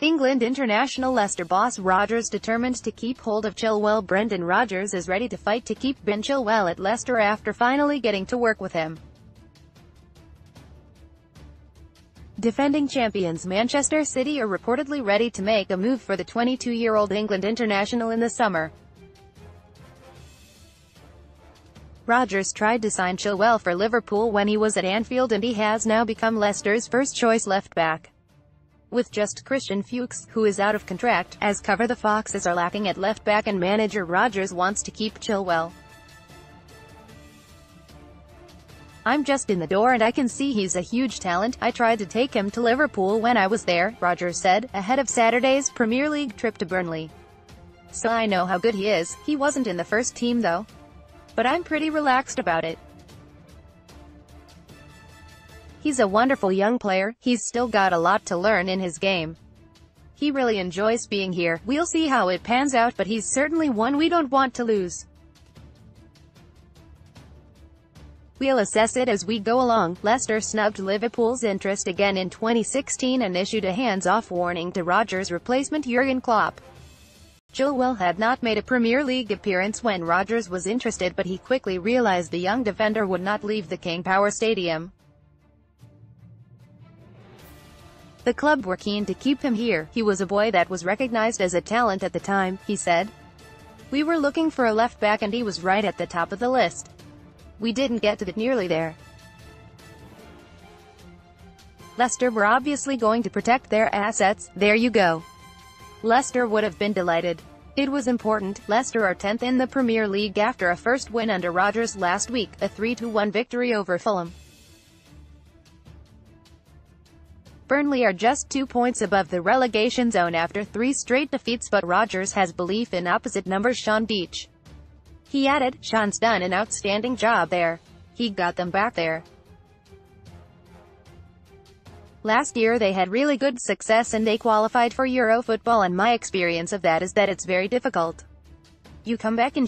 England international Leicester boss Rodgers determined to keep hold of Chilwell Brendan Rodgers is ready to fight to keep Ben Chilwell at Leicester after finally getting to work with him. Defending champions Manchester City are reportedly ready to make a move for the 22-year-old England international in the summer. Rodgers tried to sign Chilwell for Liverpool when he was at Anfield and he has now become Leicester's first-choice left-back. With just Christian Fuchs, who is out of contract, as cover the Foxes are lacking at left-back and manager Rodgers wants to keep Chilwell. I'm just in the door and I can see he's a huge talent. I tried to take him to Liverpool when I was there, Rodgers said, ahead of Saturday's Premier League trip to Burnley. So I know how good he is. He wasn't in the first team though. But I'm pretty relaxed about it. He's a wonderful young player, he's still got a lot to learn in his game. He really enjoys being here, we'll see how it pans out but he's certainly one we don't want to lose. We'll assess it as we go along. Leicester snubbed Liverpool's interest again in 2016 and issued a hands-off warning to Rodgers' replacement Jurgen Klopp. Chilwell had not made a Premier League appearance when Rodgers was interested but he quickly realised the young defender would not leave the King Power Stadium. The club were keen to keep him here, he was a boy that was recognized as a talent at the time, he said. We were looking for a left back and he was right at the top of the list. We didn't get to it nearly there. Leicester were obviously going to protect their assets, there you go. Leicester would have been delighted. It was important, Leicester are 10th in the Premier League after a first win under Rodgers last week, a 3-1 victory over Fulham. Burnley are just two points above the relegation zone after three straight defeats but Rodgers has belief in opposite numbers Sean Dyche. He added, Sean's done an outstanding job there. He got them back there. Last year they had really good success and they qualified for Euro football and my experience of that is that it's very difficult. You come back in